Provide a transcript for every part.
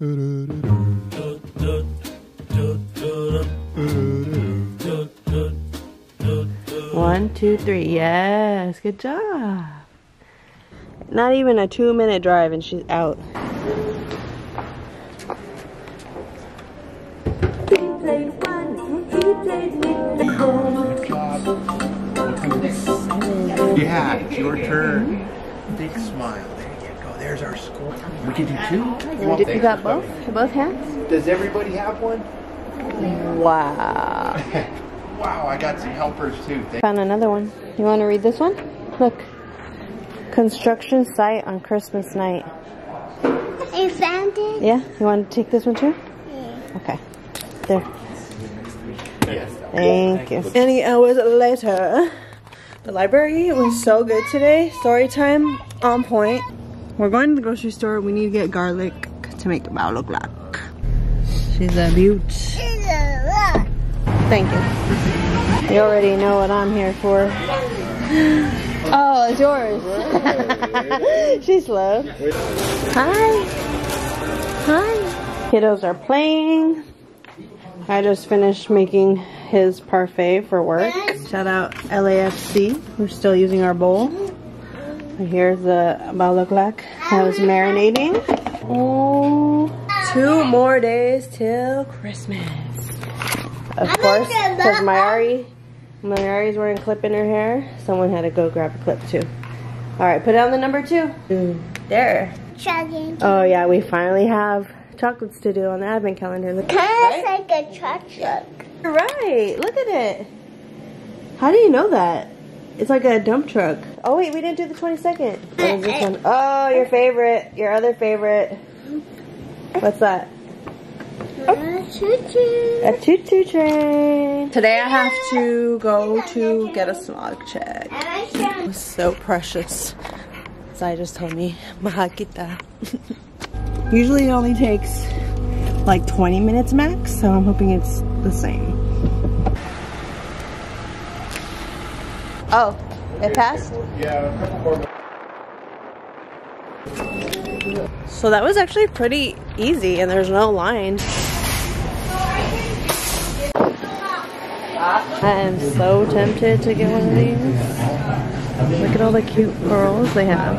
One, two, three. Yes, good job. Not even a two minute drive and she's out. Yeah, it's your turn. Big smile. There you go. There's our score. We can do two. You, you got both? Both hands? Does everybody have one? Wow. wow, I got some helpers too. Thank Found another one. You want to read this one? Look. Construction site on Christmas night. You found it? Yeah? You want to take this one too? Yeah. Okay. There. Thank you. Any hours later. The library was so good today. Story time on point. We're going to the grocery store. We need to get garlic to make the bao look like. She's a beaut. Thank you. You already know what I'm here for. Oh, it's yours. She's slow. Hi. Hi. Kiddos are playing. I just finished making his parfait for work. Shout out LAFC. We're still using our bowl. And here's the bao look like. I was marinating. Oh, two more days till Christmas. Of course, because Mayari, Mayari's wearing a clip in her hair, someone had to go grab a clip too. All right, put down the number two. There. Chugging. Oh yeah, we finally have chocolates to do on the advent calendar. Look, Kind of like a chocolate. You're right. Look at it. How do you know that? It's like a dump truck. Oh wait, we didn't do the 22nd. What is this one? Oh, your favorite. Your other favorite. What's that? Choo-choo. A choo-choo train. Today I have to go to get a smog check. It's so precious. Zai just told me, mahakita. Usually it only takes like 20 minutes max, so I'm hoping it's the same. Oh, it passed? Yeah. So that was actually pretty easy and there's no line. I am so tempted to get one of these. Look at all the cute pearls they have.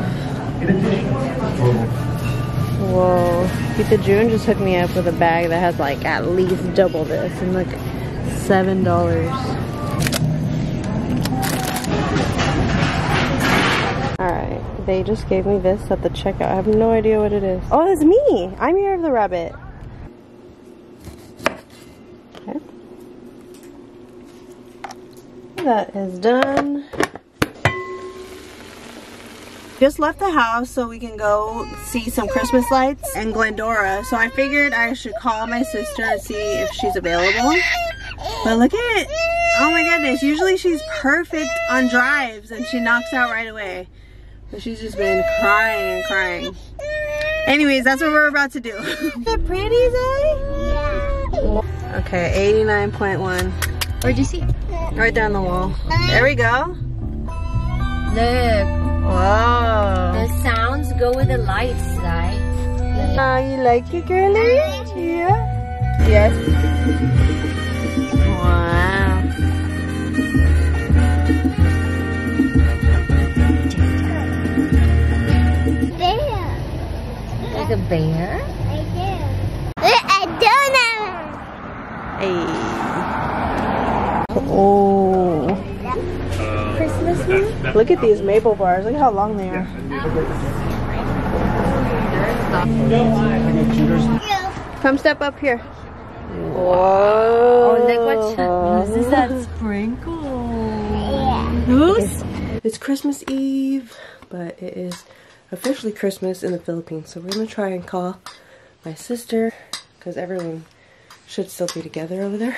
Whoa. Pizza June just hooked me up with a bag that has like at least double this and like $7. They just gave me this at the checkout. I have no idea what it is. Oh, it's me! I'm here of the rabbit. Okay. That is done. Just left the house so we can go see some Christmas lights in Glendora. So I figured I should call my sister and see if she's available. But look at it. Oh my goodness. Usually she's perfect on drives and she knocks out right away. But she's just been crying and crying. Anyways, that's what we're about to do. the pretty yeah Okay, 89.1. Where'd you see it? Right down the wall. There we go. Look, Whoa. the sounds go with the lights, right? Uh, you like it, girlie? Yeah. Yes. Wow. A bear? Right there. Look, a donut. Hey. Oh. Christmas one? Look at these maple bars. Look how long they are. Come step up here. Whoa. Oh, look what this is that sprinkle. Who's? It's Christmas Eve, but it is officially Christmas in the Philippines. So we're gonna try and call my sister because everyone should still be together over there.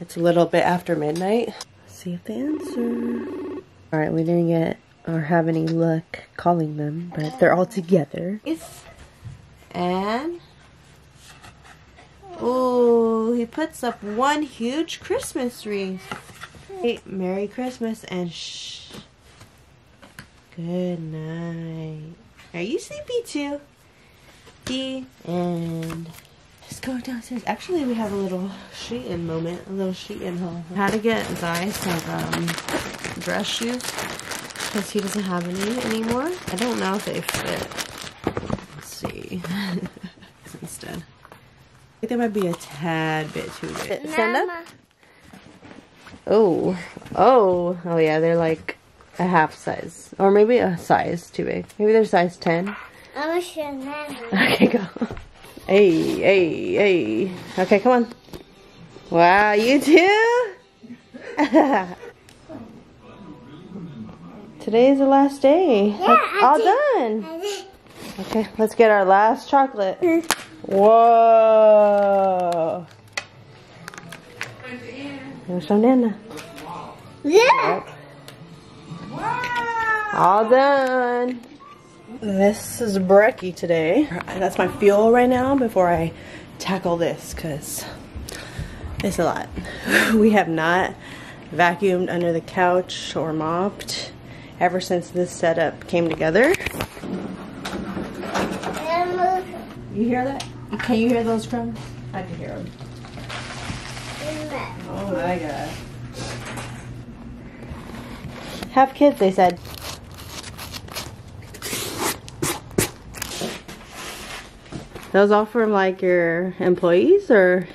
It's a little bit after midnight. see if they answer. All right, we didn't get or have any luck calling them, but they're all together. And oh, he puts up one huge Christmas tree. Hey, Merry Christmas and shh. Good night. Are you sleepy too? Becky and let's go downstairs. Actually, we have a little Shein moment, a little Shein haul. How to get Zai some um, dress shoes because he doesn't have any anymore. I don't know if they fit. Let's see. Instead. I think they might be a tad bit too big. Stand up. Oh, oh, oh yeah, they're like a half size, or maybe a size too big. Maybe they're size ten. I'm a Chanel. Okay, go. Hey, hey, hey. Okay, come on. Wow, you too? Today is the last day. Yeah, That's all did. done. Okay, let's get our last chocolate. Mm. Whoa. Here's some Nana. Yeah. All done. This is brekkie today. That's my fuel right now before I tackle this because it's a lot. We have not vacuumed under the couch or mopped ever since this setup came together. You hear that? Can you hear those crumbs? I can hear them. Oh my god. Have kids, they said. Those all from like your employees or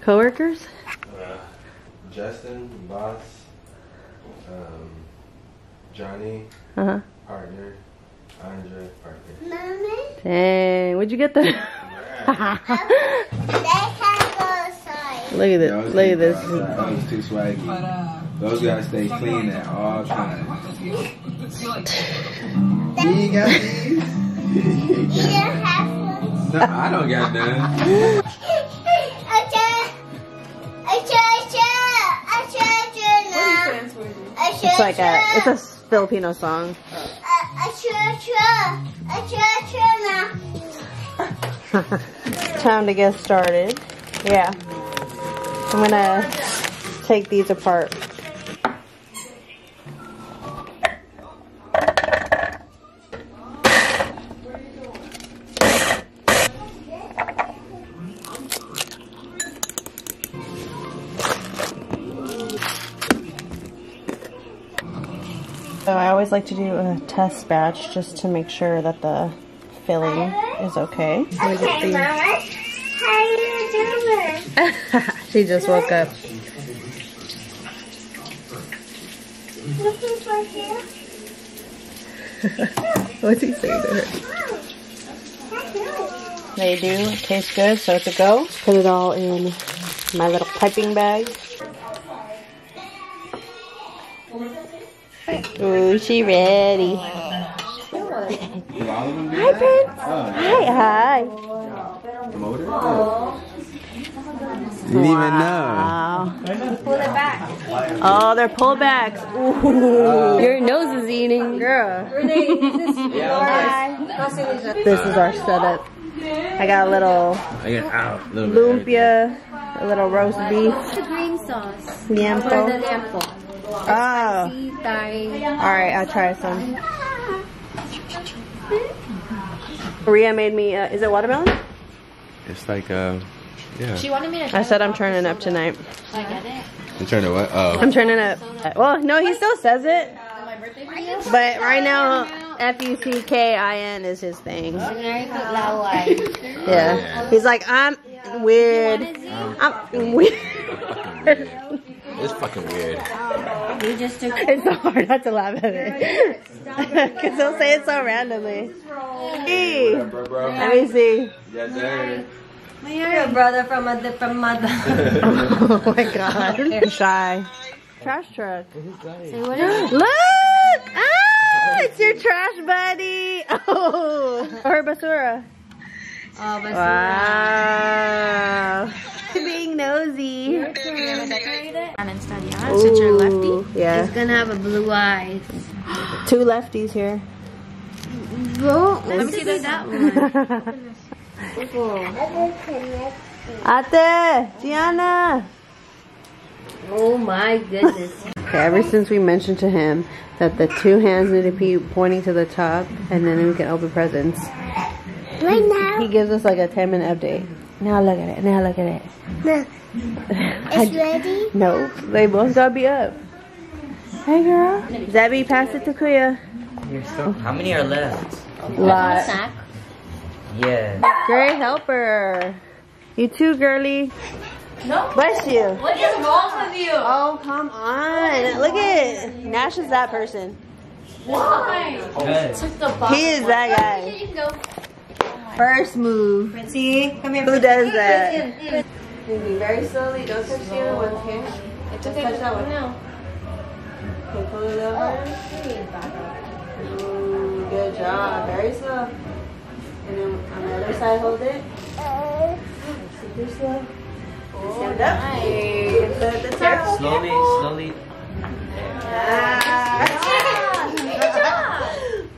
coworkers? Uh, Justin, boss, um, Johnny, Uh huh. partner, Andre, partner. Mommy, Dang, where'd you get that? they can go look at this. Those Look at this. outside. Those too swaggy. Those gotta stay clean at all times. You got these? No, I don't got none. Acha, acha, acha, acha, now. It's like a, it's a Filipino song. Time to get started. Yeah. I'm gonna take these apart. Always like to do a test batch just to make sure that the filling is okay. Let me get Okay, Mama. How you doing? she just woke up. Looking for you? What's he saying to her? They do taste good, so it's a go. Put it all in my little piping bag. Ooh, she ready. Do all of them do Hi, that? Prince. Oh, Hi, hi. motor? You didn't even know. Wow. Oh, they're pullbacks. Ooh. Your nose is eating, girl. This is our setup. I got a little I got out. Little bit of everything. lumpia, a little roast beef, The green sauce. liampo. Lampo. Oh, Tay. all right. I'll try some. Maria made me. Uh, is it watermelon? It's like, uh, yeah. She wanted me to I said I'm turning up tonight. I get it. You turn what? Oh. I'm turning up. Well, no, he still says it, My birthday video? but right now, F U C K I N is his thing. Very good laway. Yeah. He's like, I'm weird. I'm weird. It's fucking weird. You just took It's so hard not to laugh at it. Because he'll say it so randomly. Hey, Bro, bro. let me see. Yes, sir. You're a brother from a different mother. Oh my god. Shy. Trash truck. Say what is it? Look! Ah! It's your trash buddy! Oh! Her basura. Oh, but Wow. Being nosy. You're gonna decorate it? And study on since you're lefty. Yeah. It's gonna have a blue eyes. Two lefties here. Let me see the, that one. Ate! Gianna! Oh my goodness. Okay, ever since we mentioned to him that the two hands need to be pointing to the top and then we can open presents, Right now. He gives us like a 10 minute update. Now look at it. Now look at it. No. It's ready. no, they both gotta be up. Hey girl. Zebby, pass it to Kuya. How many are left? Lot. Yeah. Great helper. You too, girly. No. Bless you. What is wrong with you? Oh, come on. Look at Nash is that person. Why? Good. He is that guy. You can go. First move. See? Come here. Who does that? Maybe very slowly. Don't touch the other ones, okay? It's Just okay. touch that one. No. Okay, pull it over. Ooh, good job. Very slow. And then on the other side, hold it. Super slow. Stand up. Hey. At the top. Slowly, slowly.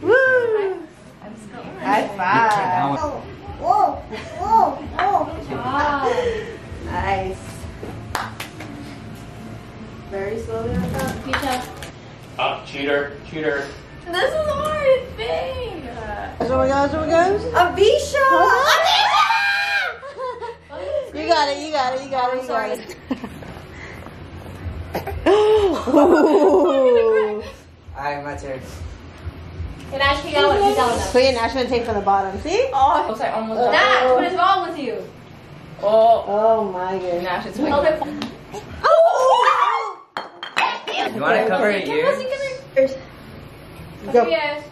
Woo! High five. Whoa, whoa, whoa. Nice. Very slowly on top. Up, cheater, cheater. This is a hard thing. So we goes, so we goes. Avisha! You got it, you got it, you got it, you got it. Ooh. Alright, my turn. Can I figure out what he's on? So you're not gonna take from the bottom, see? Oh, looks like almost Nash, what is wrong with you? Oh Oh my goodness. Nash, it's okay. Oh! You want to cover your ears? Go. Yes.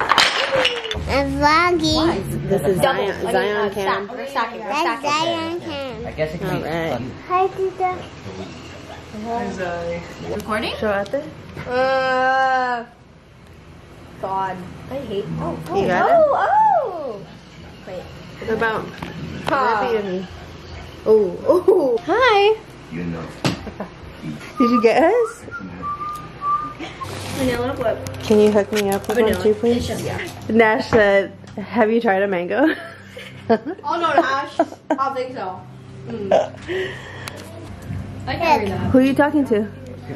I'm vlogging. This is Zion, Zion Cam. We're stacking. We're That's stacking. Zion Cam. I guess it can be Alright. fun. Hi, Tita. Recording? Show out there. Uh. God. I hate. Oh, You got it? oh. What about Repeat Oh, oh. Hi. You know. Did you get us? Can you hook me up with one too, please? Nash said, have you tried a mango? Oh no, Nash. I don't think so. Mm. I can read that. Who are you talking to?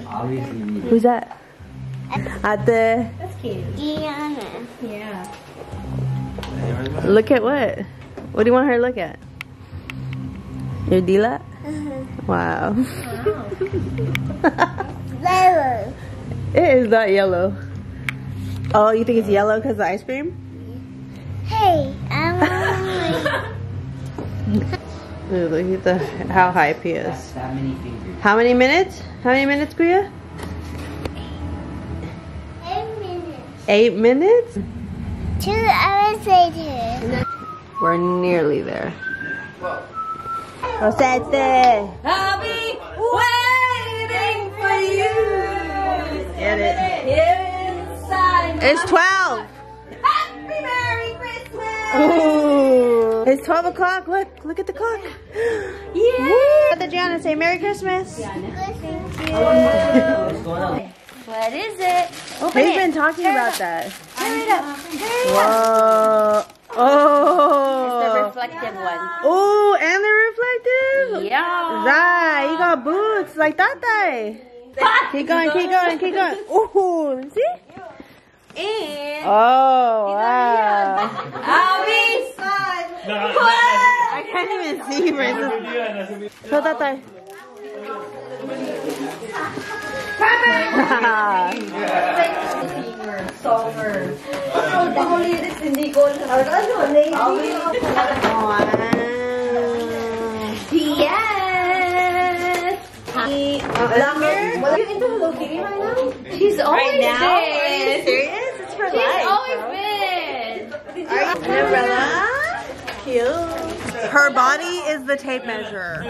Obviously, you Who's that? Ate. Gianna. Yeah. Look at what? What do you want her to look at? Your Dila? Uh-huh. Wow. Yellow. it is not yellow. Oh, you think it's yellow because of the ice cream? Hey, I'm on look at the how hype he is. That's that many fingers. How many minutes? How many minutes, Kuya? eight minutes. Eight minutes? Two hours later. We're nearly there. Rosette! I'll be waiting It's 12! Happy Merry Christmas. Ooh. It's 12 o'clock. Look, look at the clock. Yeah. Let the Gianna say Merry Christmas. Going on? What is it? They've been talking about that. Whoa. Oh. reflective one. Oh, and they're reflective. Yeah. Zai, you got boots like that. Thai. Keep going, keep going, keep going. Ooh, see? And Oh, wow. I'll be I can't even see, Francis. Show that Thai. Yes. Are you into Hello Kitty right now? She's always Right now? Are you serious? It's for She's life. always been. Umbrella. Cute. Her body is the tape measure.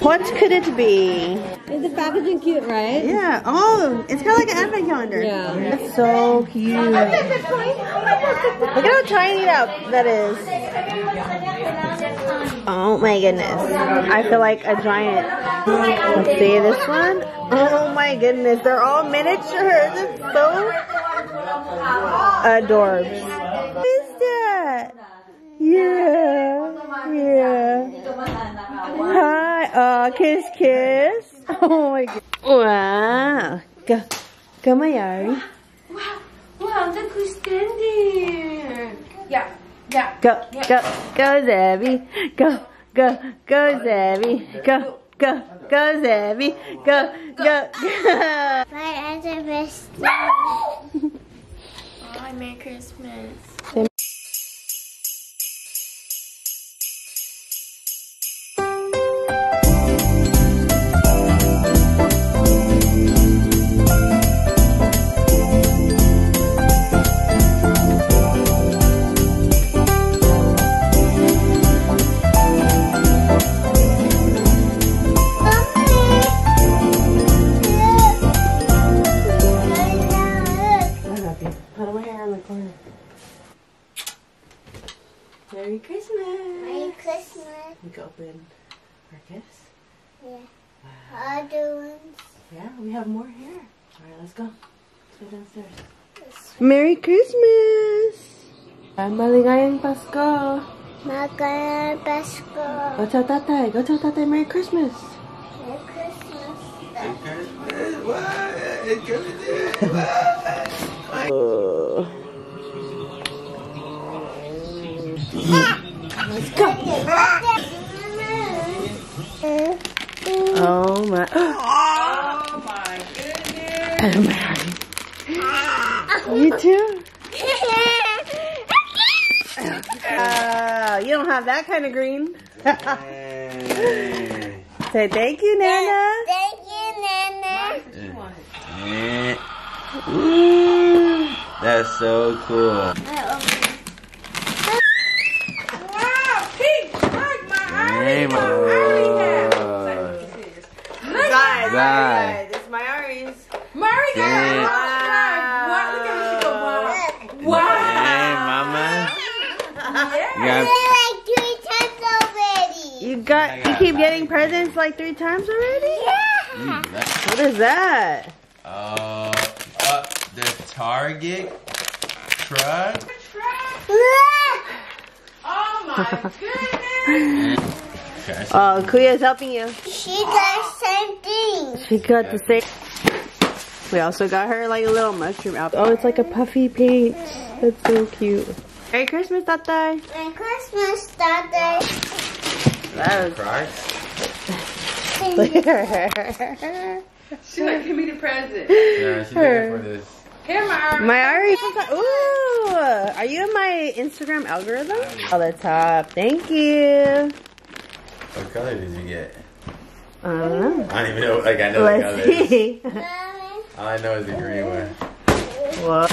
What could it be? Is the packaging cute, right? Yeah. Oh, it's kind of like an advent calendar. Yeah. It's so cute. Look at how tiny that that is. Oh my goodness. I feel like a giant. Let's see this one. Oh my goodness. They're all miniatures. It's so adorbs. What is that? Yeah. Yeah. Hi. Uh, kiss, kiss. Oh my god. Wow. Go. Come here. Wow, wow, look who's standing. Yeah. Yeah. Go, go, go, Zabby. Go, go, go, Zabby. Go, go, go, Zabby. Go, go, go. Right at the best. Oh, Merry Christmas. Merry Christmas! Ang maligayang Pasko. Magana Basco. Go tell tatay. Go tell tatay Merry Christmas. Merry Christmas. Uh, let's go. Oh my. Oh my goodness. You too? Uh, you don't have that kind of green. Say thank you, Nana. Thank you, Nana. Ooh, that's so cool. Hey, mama. Zai, Zai. This is my Aries. Hey, hey, mama. You got like three times already. You got, you keep getting presents like three times already? Yeah. What is that? Uh, uh, the Target truck. Okay. Oh, Kuya's helping you. She does same thing. She got the same. We also got her like a little mushroom outfit. Oh, it's like a puffy pink. That's so cute. Merry Christmas, Tatay. Merry Christmas started, That Cry? Was. She like, give me the present. Yeah, she's looking for this. Here, my my Aries. Ooh, are you in my Instagram algorithm? Oh, the top. Thank you. What color did you get? I don't know. I don't even know. Like I know the Let's colors. see. All I know is the green one. What?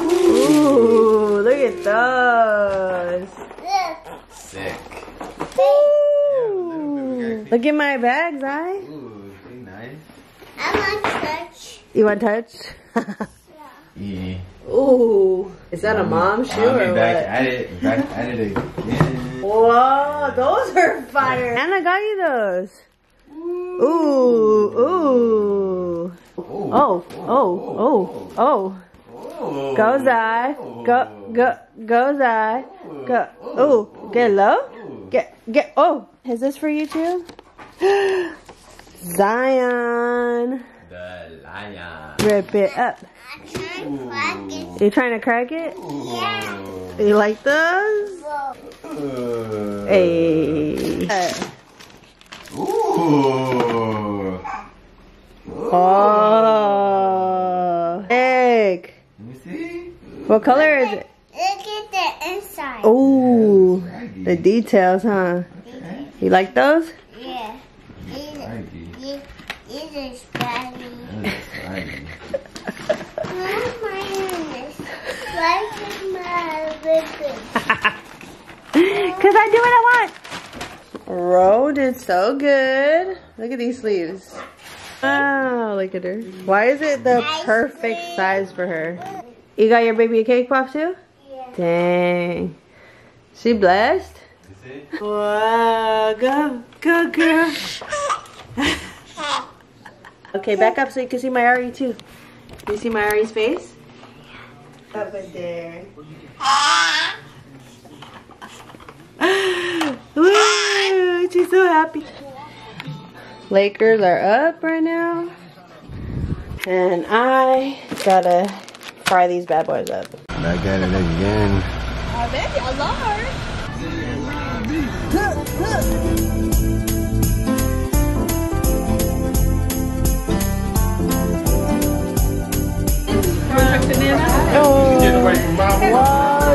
Ooh, look at those. look. Sick. Ooh. Look at my bags, I. Ooh, they nice. I want touch. You want touch? Yeah. Ooh. Is that a mom shoe I'll or back what? at it. Back at it again. Whoa, those are fire. Anna got you those. Mm. Ooh, ooh. Oh, oh, oh, oh, oh. Oh. Go Zai. Go, go, go Zai. Go. Ooh, get low. Get, get, oh. Is this for you too? Zion. The lion. Rip it up. I can't. You trying to crack it? Yeah. You like those? Ooh. Hey. Ooh. Oh. Egg. Let me see. What color is it? Look at the inside. Ooh. The details, huh? You like those? Yeah. These, these, these are spaghetti. That's swaggy. Where's my goodness? Where's my ribbon? Because I do what I want. Ro did so good. Look at these sleeves. Oh, look at her. Why is it the perfect size for her? You got your baby a cake pop too? Dang. She blessed? Wow, go, go girl. okay, back up so you can see my Ari too. Can you see my Ari's face? Up in there. Woo, she's so happy. Lakers are up right now. And I gotta fry these bad boys up. Back at it again. Oh,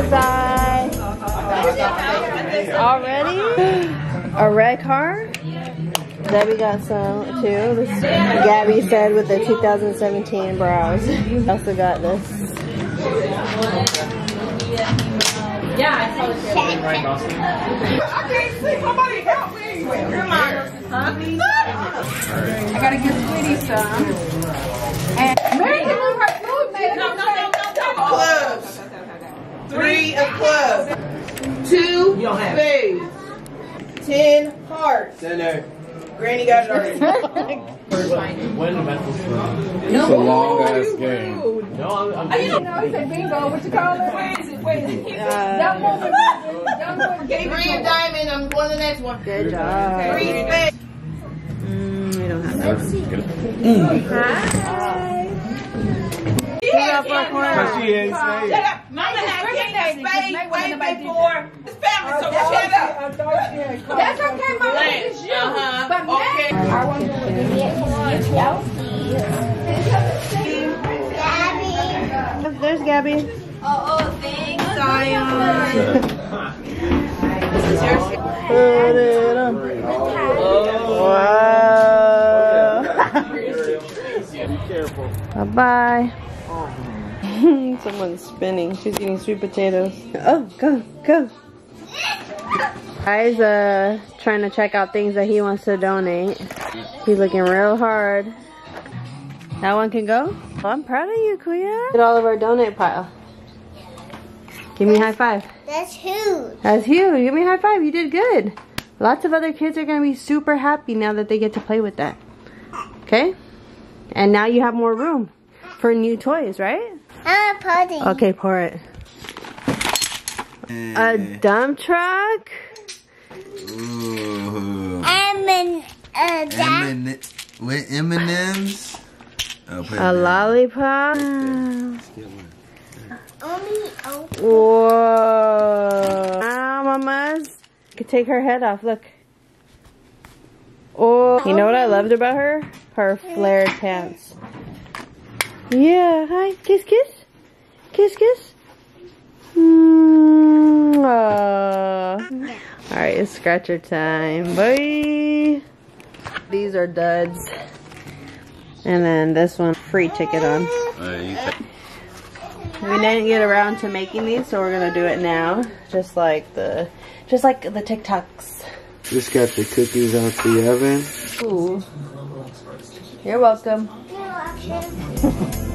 was I? Already? A red car? Debbie got some too. This Gabby said with the 2017 brows. Also got this. I gotta give Sweetie some. And Mary, you move her food, man. No, no, no, no, Clubs. Three of clubs. Two spades. Ten hearts. Dinner. Granny got it already. It's a long ass game. You know, he said bingo. What you call it? Wait, is it? Wait, is it? Young woman. Young woman gave it Three to diamond. I'm going to the next one. Good job. Three spades. Mm, we don't have that. Yeah, up our corner. But she ain't. Shut up. Mama had king of spades way before his family, so That's shut up. okay. I thought she had called. That's okay, Mama. It's you. Uh-huh. But Okay. I want to Gabby. There's Gabby. Oh, thanks. Put it on. Wow. Bye bye. Someone's spinning. She's eating sweet potatoes. Oh, go, go. Guy's uh trying to check out things that he wants to donate. He's looking real hard. That one can go? Oh, I'm proud of you, Kuya. Get all of our donate pile. Give me a high five. That's huge. That's huge. Give me a high five. You did good. Lots of other kids are going to be super happy now that they get to play with that. Okay? And now you have more room for new toys, right? I'm a. Okay, pour it. A dump truck? Ooh. I'm uh, that. With M&M's. Oh, A lollipop? Only open. Whoa. Wow, mamas. You could take her head off. Look. Oh, you know what I loved about her? Her flared pants. Yeah, hi. Kiss, kiss. Kiss, kiss. Mm, aw. All right, it's scratcher time. Bye. These are duds. And then this one, free ticket on. Uh, We didn't get around to making these, so we're gonna do it now. Just like the, just like the TikToks. Just got the cookies out the oven. Ooh. You're welcome. Welcome.